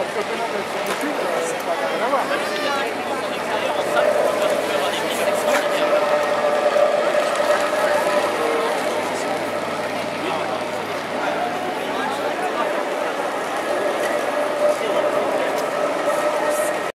約束なんです